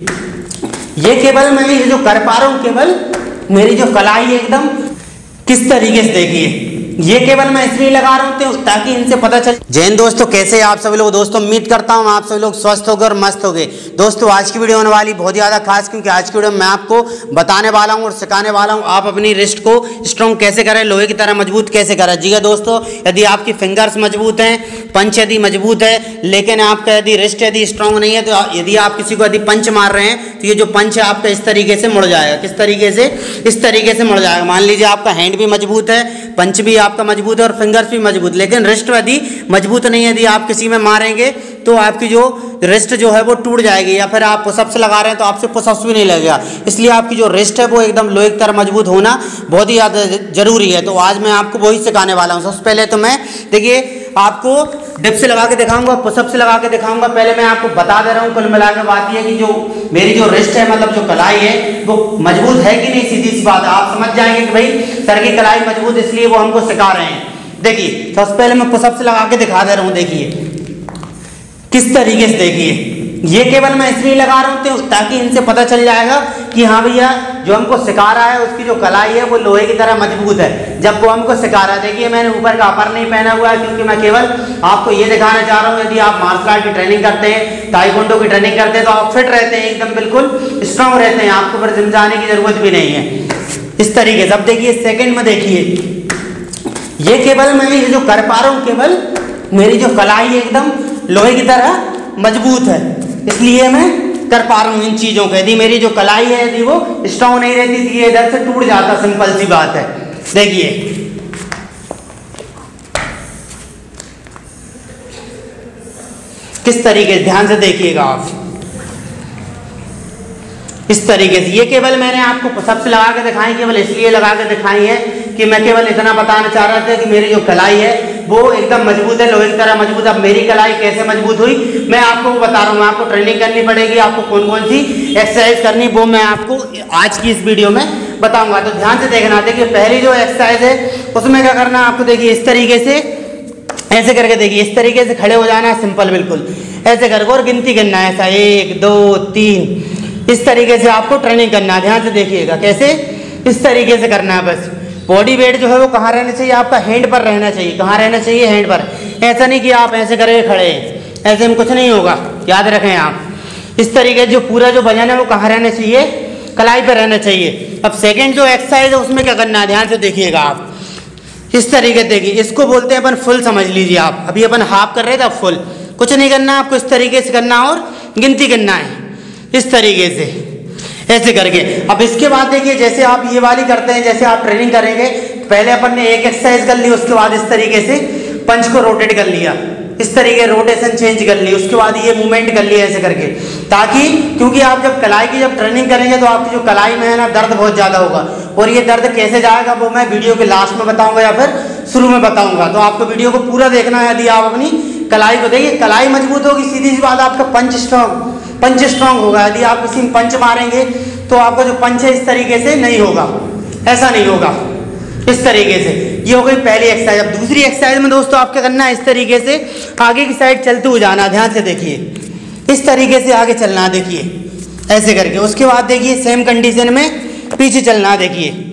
ये केवल मैं ये जो कर पा रहा हूँ, केवल मेरी जो कलाई है एकदम किस तरीके से देखिए ये केवल मैं इसलिए लगा रहा हूँ ताकि इनसे पता चले जैन दोस्तों, कैसे आप सभी लोग दोस्तों, उम्मीद करता हूँ आप सभी लोग स्वस्थ हो और मस्त हो गए दोस्तों, आज की वीडियो होने वाली बहुत ज़्यादा खास, क्योंकि आज की वीडियो में मैं आपको बताने वाला हूँ और सिखाने वाला हूँ आप अपनी रिस्ट को स्ट्रॉन्ग कैसे करें, लोहे की तरह मज़बूत कैसे करें। जी हाँ दोस्तों, यदि आपकी फिंगर्स मज़बूत हैं, पंच यदि मज़बूत है, लेकिन आपका यदि रिस्ट यदि स्ट्रॉन्ग नहीं है तो यदि आप किसी को यदि पंच मार रहे हैं तो ये जो पंच है आपका इस तरीके से मुड़ जाएगा। किस तरीके से? इस तरीके से मुड़ जाएगा। मान लीजिए आपका हैंड भी मज़बूत है, पंच भी आपका मज़बूत है और फिंगर्स भी मज़बूत। लेकिन रिस्ट यदि मज़बूत नहीं है, यदि आप किसी में मारेंगे तो आपकी जो रिस्ट जो है वो टूट जाएगी, या फिर आप पुशअप्स लगा रहे हैं तो आपसे पुशअप्स भी नहीं लगेगा। इसलिए आपकी जो रिस्ट है, वो एकदम लोहे की तरह मज़बूत होना बहुत ही ज़्यादा ज़रूरी है। तो आज मैं आपको वही सिखाने वाला हूँ। सबसे पहले तो मैं, देखिए आपको डिप से लगा के दिखाऊँगा पुशअप से लगा के दिखाऊँगा। पहले मैं आपको बता दे रहा हूँ, कुल मिला के बात यह कि जो मेरी जो रिस्ट है मतलब जो कलाई है, वो मज़बूत है कि नहीं, सीधी सी बात। आप समझ जाएँगे कि भाई, सर की कलाई मज़बूत, इसलिए वो हमको सिखा रहे हैं। देखिए, सबसे पहले मैं पुशअप से लगा के दिखा दे रहा हूँ, देखिए। किस तरीके से देखिए। ये केवल मैं इसलिए लगा रहा हूँ ताकि इनसे पता चल जाएगा कि हाँ भैया, जो हमको सिखा रहा है, उसकी जो कलाई है वो लोहे की तरह मज़बूत है। जब वो हमको सिखा रहा है देखिए मैंने ऊपर का अपर नहीं पहना हुआ है, क्योंकि मैं केवल आपको ये दिखाना चाह रहा हूँ, यदि आप मार्शल आर्ट की ट्रेनिंग करते हैं ताइकोंडो की ट्रेनिंग करते हैं तो आप फिट रहते हैं, एकदम बिल्कुल स्ट्रांग रहते हैं। आपको फिर जिम जाने की ज़रूरत भी नहीं है। इस तरीके से, अब देखिए सेकेंड में देखिए। ये केवल मैं ये जो कर पा रहा हूँ, केवल मेरी जो कलाई है, एकदम लोहे की तरह मज़बूत है। इसलिए मैं कर पा रहा हूँ इन चीज़ों को। यदि मेरी जो कलाई है, यदि वो स्ट्रॉन्ग नहीं रहती थी इधर से टूट जाता, सिंपल सी बात है। देखिए। किस तरीके से, ध्यान से देखिएगा आप। इस तरीके से। ये केवल मैंने आपको सबसे लगा के दिखाई, केवल इसलिए लगा के दिखाई है कि मैं केवल इतना बताना चाह रहा था कि मेरी जो कलाई है वो एकदम मज़बूत है लोहे की तरह मज़बूत। अब मेरी कलाई कैसे मज़बूत हुई, मैं आपको बता रहा हूँ। आपको ट्रेनिंग करनी पड़ेगी, आपको कौन कौन सी एक्सरसाइज करनी, वो मैं आपको आज की इस वीडियो में बताऊँगा। तो ध्यान से देखना, देखिए, पहली जो एक्सरसाइज है, उसमें क्या करना आपको, देखिए, इस तरीके से, ऐसे करके देखिए, इस तरीके से खड़े हो जाना है सिंपल बिल्कुल। ऐसे करके और गिनती करना है ऐसा, एक, दो, तीन। इस तरीके से आपको ट्रेनिंग करना है, ध्यान से देखिएगा, कैसे? इस तरीके से करना है बस। बॉडी वेट जो है वो कहाँ रहना चाहिए? आपका हैंड पर रहना चाहिए। कहाँ रहना चाहिए हैंड पर? ऐसा नहीं कि आप ऐसे करें खड़े ऐसे में कुछ नहीं होगा। याद रखें आप। इस तरीके जो पूरा जो वज़न है वो कहाँ रहना चाहिए? कलाई पर रहना चाहिए। अब सेकेंड जो एक्सरसाइज है, उसमें क्या करना है? ध्यान से देखिएगा आप। इस तरीके देखिए। इसको बोलते हैं अपन फुल समझ लीजिए आप। अभी अपन हाफ़ कर रहे थे, अब फुल कुछ नहीं करना, आपको इस तरीके से करना और गिनती करना है। इस तरीके से। ऐसे करके। अब इसके बाद देखिए, जैसे आप ये वाली करते हैं, जैसे आप ट्रेनिंग करेंगे, पहले अपन ने एक एक्सरसाइज कर ली, उसके बाद इस तरीके से पंच को रोटेट कर लिया। इस तरीके रोटेशन चेंज कर ली, उसके बाद ये मूवमेंट कर लिया ऐसे करके। ताकि, क्योंकि आप जब कलाई की जब ट्रेनिंग करेंगे तो आपकी जो कलाई में है ना, दर्द बहुत ज़्यादा होगा। और ये दर्द कैसे जाएगा, वो मैं वीडियो के लास्ट में बताऊँगा या फिर शुरू में बताऊँगा। तो आपको वीडियो को पूरा देखना है, यदि आप अपनी कलाई को देखिए, कलाई मज़बूत होगी, सीधी सी बात, आपका पंच स्ट्रॉन्ग पंच स्ट्रांग होगा। यदि आप किसी में पंच मारेंगे तो आपका जो पंच है, इस तरीके से नहीं होगा। ऐसा नहीं होगा। इस तरीके से। ये हो गई पहली एक्सरसाइज अब दूसरी एक्सरसाइज में दोस्तों आपके करना है? इस तरीके से आगे की साइड चलते हुए जाना, ध्यान से देखिए। इस तरीके से आगे चलना, देखिए। ऐसे करके। उसके बाद देखिए सेम कंडीशन में पीछे चलना, देखिए।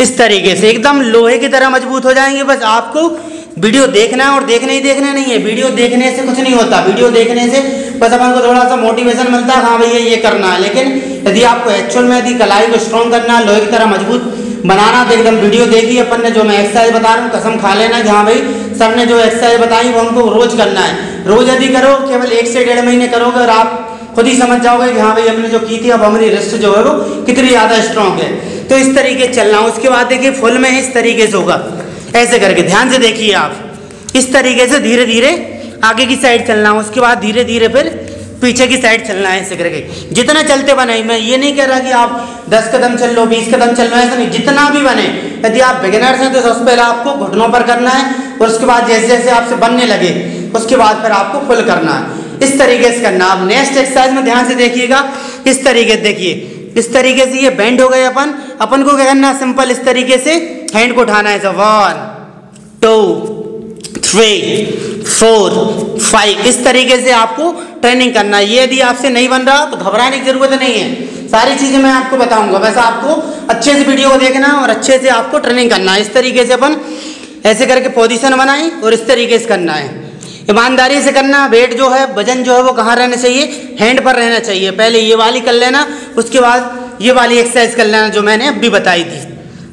इस तरीके से। एकदम लोहे की तरह मज़बूत हो जाएँगे, बस आपको वीडियो देखना है और देखने ही देखना नहीं है। वीडियो देखने से कुछ नहीं होता। वीडियो देखने से बस अपन को थोड़ा सा मोटिवेशन मिलता है हाँ भैया, ये करना है। लेकिन यदि आपको एक्चुअल में यदि कलाई को स्ट्रॉन्ग करना है, लोहे की तरह मज़बूत बनाना तो एकदम वीडियो देखिए अपन ने, जो मैं एक्सरसाइज बता रहा हूँ, कसम खा लेना कि हाँ भाई, सर ने जो एक्सरसाइज बताई, वो हमको रोज करना है। रोज यदि करो, केवल एक से डेढ़ महीने करोगे और आप खुद ही समझ जाओगे कि हाँ भाई, हमने जो की थी, अब हमारी रिस्ट जो है वो कितनी ज़्यादा स्ट्रॉन्ग है। तो इस तरीके चलना। उसके बाद देखिए फुल में इस तरीके से होगा। ऐसे करके ध्यान से देखिए आप। इस तरीके से धीरे धीरे आगे की साइड चलना है उसके बाद धीरे धीरे फिर पीछे की साइड चलना है ऐसे करके। जितना चलते बने, मैं ये नहीं कह रहा कि आप 10 कदम चल लो 20 कदम चल लो, ऐसा नहीं। जितना भी बने, यदि आप बिगिनर्स हैं तो सबसे पहले आपको घुटनों पर करना है, और उसके बाद जैसे जैसे आपसे बनने लगे, उसके बाद फिर आपको फुल करना है। इस तरीके से करना। आप नेक्स्ट एक्सरसाइज में ध्यान से देखिएगा। इस तरीके से देखिए। इस तरीके से ये बेंड हो गए अपन। अपन को क्या करना सिंपल इस तरीके से हैंड को उठाना है one two three four five इस तरीके से आपको ट्रेनिंग करना है। ये यदि आपसे नहीं बन रहा तो घबराने की ज़रूरत नहीं है। सारी चीज़ें मैं आपको बताऊँगा। वैसे आपको अच्छे से वीडियो को देखना और अच्छे से आपको ट्रेनिंग करना है। इस तरीके से अपन ऐसे करके पोजीशन बनाए और इस तरीके से करना है। ईमानदारी से करना वेट जो है, वज़न जो है, वो कहाँ रहना चाहिए? हैंड पर रहना चाहिए। पहले ये वाली कर लेना, उसके बाद ये वाली एक्सरसाइज कर लेना, जो मैंने अभी बताई थी।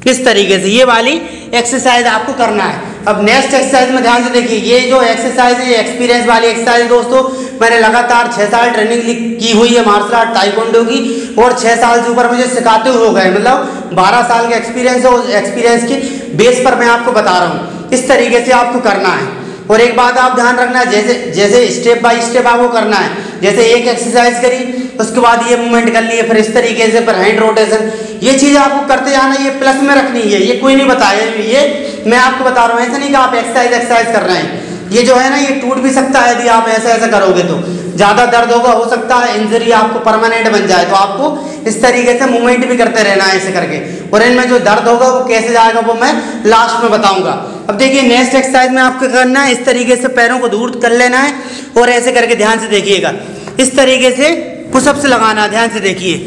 किस तरीके से? ये वाली एक्सरसाइज आपको करना है। अब नेक्स्ट एक्सरसाइज में ध्यान से देखिए, ये जो एक्सरसाइज है, ये एक्सपीरियंस वाली एक्सरसाइज दोस्तों। मैंने लगातार छः साल ट्रेनिंग की हुई है मार्शल आर्ट टाइकोंडो की, और छः साल से ऊपर मुझे सिखाते हुए हो गए। मतलब बारह साल का एक्सपीरियंस है, उस एक्सपीरियंस के बेस पर मैं आपको बता रहा हूँ। इस तरीके से आपको करना है। और एक बात आप ध्यान रखना है, जैसे जैसे स्टेप बाय स्टेप आपको करना है। जैसे एक एक्सरसाइज करी उसके बाद ये मूवमेंट कर लिए फिर इस तरीके से फिर हैंड रोटेशन ये चीज़ आपको करते जाना, ये प्लस में रखनी है, ये कोई नहीं बताया ये मैं आपको बता रहा हूँ, ऐसा नहीं कि आप एक्सरसाइज एक्सरसाइज कर रहे हैं। ये जो है ना, ये टूट भी सकता है, यदि आप ऐसा ऐसा करोगे तो। ज़्यादा दर्द होगा, हो सकता है इंजरी आपको परमानेंट बन जाए तो आपको इस तरीके से मूवमेंट भी करते रहना है, ऐसे करके। और इनमें जो दर्द होगा, वो कैसे जाएगा, वो मैं लास्ट में बताऊँगा। अब देखिए नेक्स्ट एक्सरसाइज में आपको करना है, इस तरीके से पैरों को दूर कर लेना है, और ऐसे करके ध्यान से देखिएगा। इस तरीके से पुशअप्स लगाना, ध्यान से देखिए।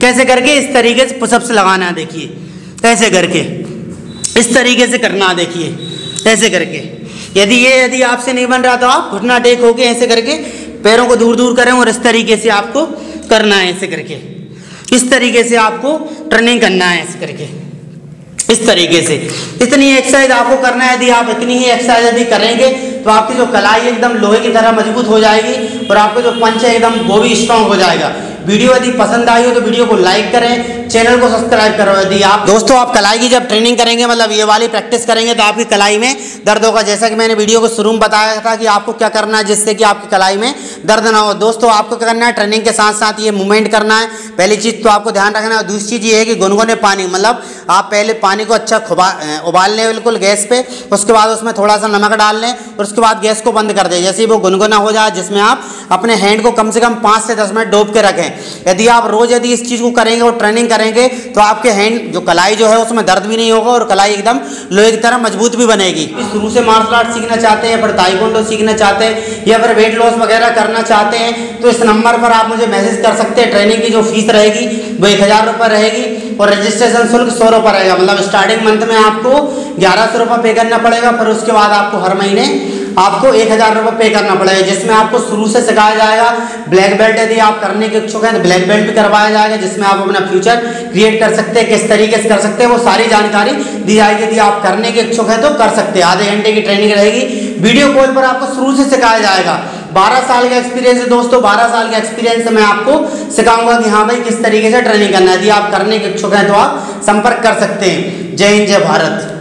कैसे करके? इस तरीके से पुशअप्स लगाना, देखिए। ऐसे करके? इस तरीके से करना, देखिए। ऐसे करके। यदि ये, यदि आपसे नहीं बन रहा तो आप घुटना टेक होके ऐसे करके पैरों को दूर दूर करें और इस तरीके से आपको करना है ऐसे करके। इस तरीके से आपको ट्रेनिंग करना है ऐसे करके। इस तरीके से। इतनी एक्सरसाइज आपको करना है, यदि आप इतनी ही एक्सरसाइज यदि करेंगे तो आपकी जो कलाई एकदम लोहे की तरह मज़बूत हो जाएगी और आपका जो पंच है एकदम वो भी स्ट्रांग हो जाएगा। वीडियो यदि पसंद आई हो तो वीडियो को लाइक करें, चैनल को सब्सक्राइब करो। यदि आप दोस्तों, आप कलाई की जब ट्रेनिंग करेंगे मतलब ये वाली प्रैक्टिस करेंगे तो आपकी कलाई में दर्द होगा। जैसा कि मैंने वीडियो को शुरू में बताया था कि आपको क्या करना है, जिससे कि आपकी कलाई में दर्द ना हो। दोस्तों, आपको क्या करना है ट्रेनिंग के साथ साथ ये मूवमेंट करना है। पहली चीज़ तो आपको ध्यान रखना है, दूसरी चीज़ ये है कि गुनगुने पानी। मतलब आप पहले पानी को अच्छा उबाल लें बिल्कुल गैस पे, उसके बाद उसमें थोड़ा सा नमक डाल लें, और उसके बाद गैस को बंद कर दें। जैसे ही वो गुनगुना हो जाए, जिसमें आप अपने हैंड को कम से कम पाँच से दस मिनट डोब के रखें। यदि आप रोज़ यदि इस चीज़ को करेंगे और ट्रेनिंग करेंगे तो आपके हैंड जो कलाई जो है, उसमें दर्द भी नहीं होगा और कलाई एकदम लोहे की तरह मज़बूत भी बनेगी। शुरू से मार्शल आर्ट सीखना चाहते हैं फिर ताइकोंडो सीखना चाहते हैं, या फिर वेट लॉस वगैरह करना चाहते हैं तो इस नंबर पर आप मुझे मैसेज कर सकते हैं। ट्रेनिंग की जो फ़ीस रहेगी, वो एक हज़ार रुपये रहेगी और रजिस्ट्रेशन शुल्क सौ रुपये रहेगा। मतलब स्टार्टिंग मंथ में आपको ग्यारह सौ रुपये पे करना पड़ेगा, फिर उसके बाद आपको हर महीने आपको एक हज़ार रुपये पे करना पड़ेगा, जिसमें आपको शुरू से सिखाया जाएगा। ब्लैक बेल्ट यदि आप करने के इच्छुक हैं तो ब्लैक बेल्ट भी करवाया जाएगा, जिसमें आप अपना फ्यूचर क्रिएट कर सकते हैं, किस तरीके से कर सकते हैं, वो सारी जानकारी दी जाएगी। यदि आप करने के इच्छुक हैं तो कर सकते हैं। आधे घंटे की ट्रेनिंग रहेगी। वीडियो कॉल पर आपको शुरू से सिखाया जाएगा। बारह साल का एक्सपीरियंस है दोस्तों, बारह साल का एक्सपीरियंस से मैं आपको सिखाऊँगा कि हाँ भाई, किस तरीके से ट्रेनिंग करना है। यदि आप करने के इच्छुक हैं तो आप संपर्क कर सकते हैं। जय हिंद, जय भारत।